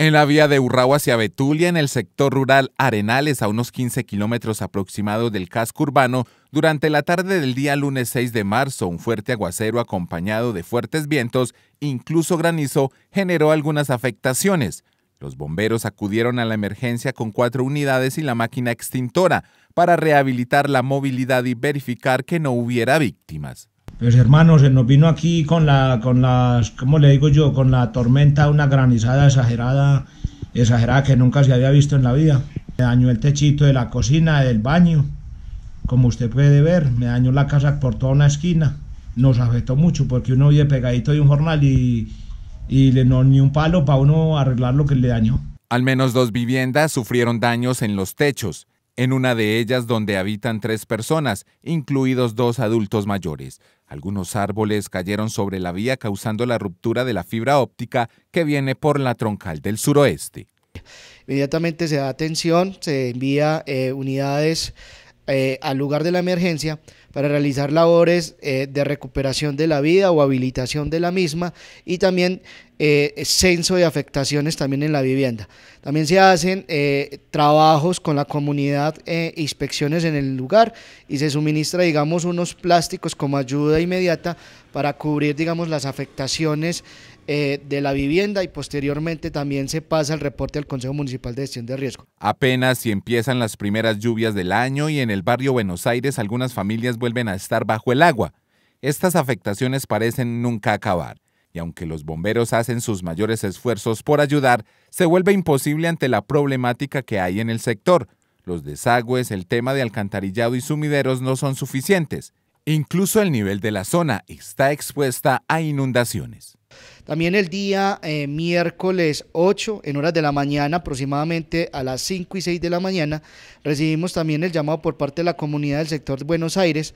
En la vía de Urrao hacia Betulia, en el sector rural Arenales, a unos 15 kilómetros aproximados del casco urbano, durante la tarde del día lunes 6 de marzo, un fuerte aguacero acompañado de fuertes vientos, incluso granizo, generó algunas afectaciones. Los bomberos acudieron a la emergencia con cuatro unidades y la máquina extintora para rehabilitar la movilidad y verificar que no hubiera víctimas. Pues hermanos, se nos vino aquí con la, con las, ¿cómo le digo yo? Con la tormenta, una granizada exagerada, exagerada que nunca se había visto en la vida. Me dañó el techito de la cocina, del baño, como usted puede ver, me dañó la casa por toda una esquina. Nos afectó mucho porque uno vive pegadito de un jornal y, y le no ni un palo para uno arreglar lo que le dañó. Al menos dos viviendas sufrieron daños en los techos, en una de ellas donde habitan tres personas, incluidos dos adultos mayores. Algunos árboles cayeron sobre la vía causando la ruptura de la fibra óptica que viene por la troncal del suroeste. Inmediatamente se da atención, se envía eh, unidades eh, al lugar de la emergencia para realizar labores eh, de recuperación de la vida o habilitación de la misma y también eh, censo de afectaciones también en la vivienda. También se hacen trabajos con la comunidad, inspecciones en el lugar y se suministra, digamos, unos plásticos como ayuda inmediata para cubrir, digamos, las afectaciones eh, de la vivienda y posteriormente también se pasa el reporte al Consejo Municipal de Gestión de Riesgo. Apenas si empiezan las primeras lluvias del año y en el barrio Buenos Aires algunas familias vuelven a estar bajo el agua. Estas afectaciones parecen nunca acabar y aunque los bomberos hacen sus mayores esfuerzos por ayudar, se vuelve imposible ante la problemática que hay en el sector. Los desagües, el tema de alcantarillado y sumideros no son suficientes. Incluso el nivel de la zona está expuesta a inundaciones. También el día eh, miércoles 8, en horas de la mañana, aproximadamente a las 5 y 6 de la mañana, recibimos también el llamado por parte de la comunidad del sector de Buenos Aires,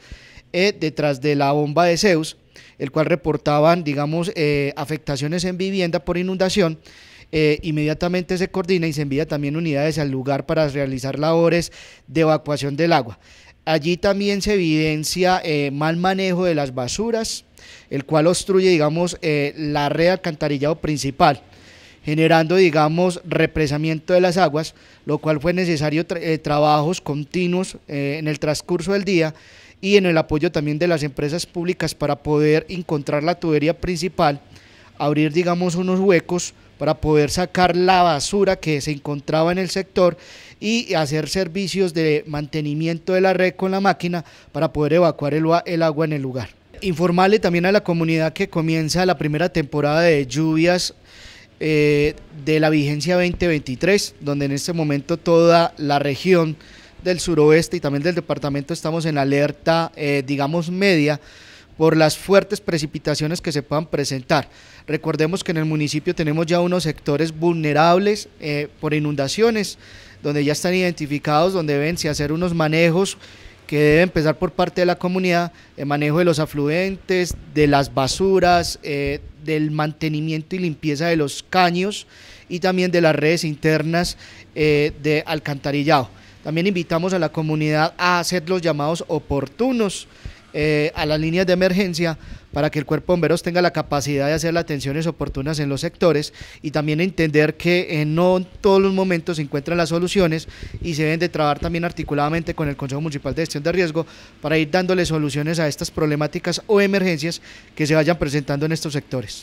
eh, detrás de la bomba de Zeus, el cual reportaban, digamos, eh, afectaciones en vivienda por inundación. inmediatamente se coordina y se envía también unidades al lugar para realizar labores de evacuación del agua. Allí también se evidencia mal manejo de las basuras, el cual obstruye, digamos, eh, la red alcantarillado principal, generando, digamos, represamiento de las aguas, lo cual fue necesario eh, trabajos continuos eh, en el transcurso del día y en el apoyo también de las empresas públicas para poder encontrar la tubería principal, abrir, digamos, unos huecos para poder sacar la basura que se encontraba en el sector y hacer servicios de mantenimiento de la red con la máquina para poder evacuar el agua en el lugar. Informarle también a la comunidad que comienza la primera temporada de lluvias eh, de la vigencia 2023, donde en este momento toda la región del suroeste y también del departamento estamos en alerta, eh, digamos, media por las fuertes precipitaciones que se puedan presentar. Recordemos que en el municipio tenemos ya unos sectores vulnerables eh, por inundaciones, donde ya están identificados, donde deben hacer unos manejos que debe empezar por parte de la comunidad, el manejo de los afluentes, de las basuras, eh, del mantenimiento y limpieza de los caños y también de las redes internas eh, de alcantarillado. También invitamos a la comunidad a hacer los llamados oportunos eh, a las líneas de emergencia para que el cuerpo de bomberos tenga la capacidad de hacer las atenciones oportunas en los sectores y también entender que eh, no en todos los momentos se encuentran las soluciones y se deben de trabajar también articuladamente con el Consejo Municipal de Gestión de Riesgo para ir dándole soluciones a estas problemáticas o emergencias que se vayan presentando en estos sectores.